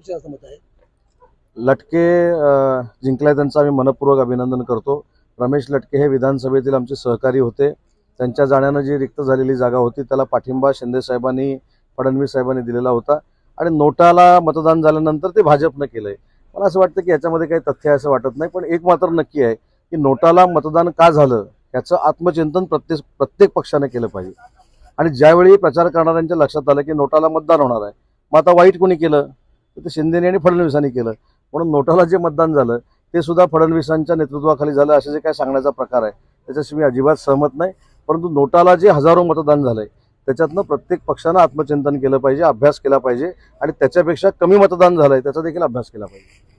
अपेक्षा असं मत आहे? लटके जिंकलाय त्यांचं आम्ही मनपूर्वक अभिनंदन करतो. रमेश लटके हे विधानसभेतील आमचे सहकारी होते. त्यांच्या जाण्यानं जी रिक्त झालेली जागा होती त्याला पाठिंबा शिंदे साहेबांनी फडणवीस साहेबांनी दिलेला होता. आणि नोटाला मतदान झाल्यानंतर ते भाजपनं केलंय. मला असं वाटतं की याच्यामध्ये काही तथ्य आहे असं वाटत नाही पण एक मात्र नक्की आहे की नोटाला मतदान का झालं याचं आत्मचिंतन प्रत्येक प्रत्येक पक्षानं केलं पाहिजे. आणि ज्यावेळी प्रचार करणाऱ्यांच्या लक्षात आलं की नोटाला मतदान होणार आहे मग आता वाईट कोणी केलं? ते शिंदेने आणि फडणवीसांनी केलं. म्हणून नोटाला जे मतदान झालं ते सुद्धा फडणवीसांच्या नेतृत्वाखाली झालं असे जे काय सांगण्याचा प्रकार आहे त्याच्याशी मी अजिबात सहमत नाही. परंतु नोटाला जे हजारो मतदान झालंय त्याच्यातनं प्रत्येक पक्षानं आत्मचिंतन केलं पाहिजे अभ्यास केला पाहिजे आणि त्याच्यापेक्षा कमी मतदान झालंय त्याचा देखील अभ्यास केला पाहिजे.